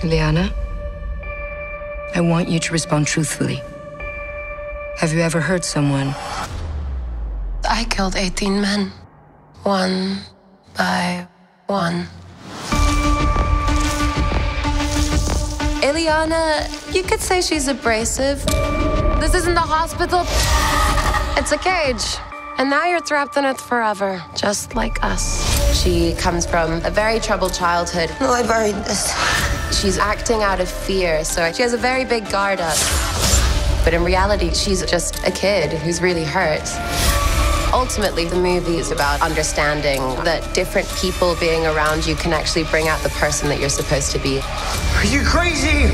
Illyana, I want you to respond truthfully. Have you ever hurt someone? I killed 18 men. One by one. Illyana, you could say she's abrasive. This isn't the hospital. It's a cage. And now you're trapped in it forever, just like us. She comes from a very troubled childhood. No, I buried this. She's acting out of fear, so she has a very big guard up. But in reality, she's just a kid who's really hurt. Ultimately, the movie is about understanding that different people being around you can actually bring out the person that you're supposed to be. Are you crazy?